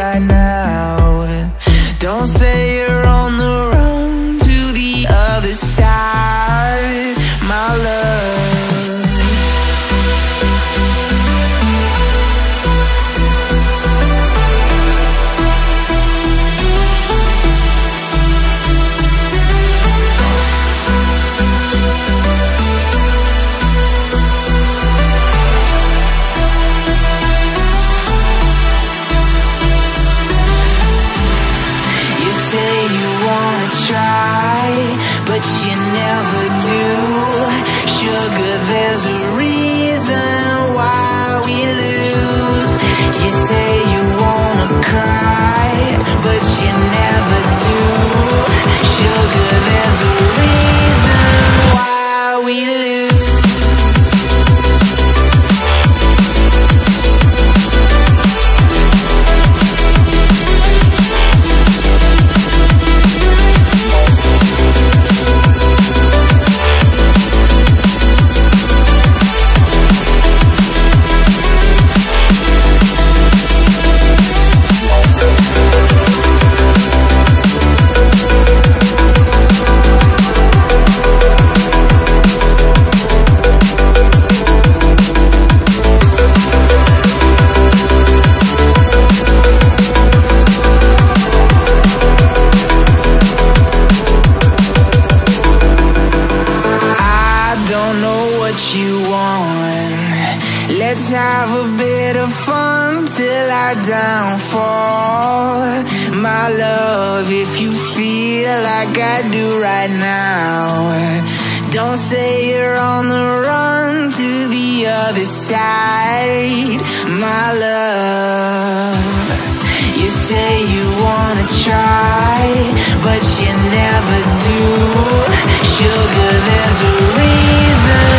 right I do right now. Don't say you're on the run to the other side, my love. You say you wanna try, but you never do. Sugar, there's a reason.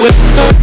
with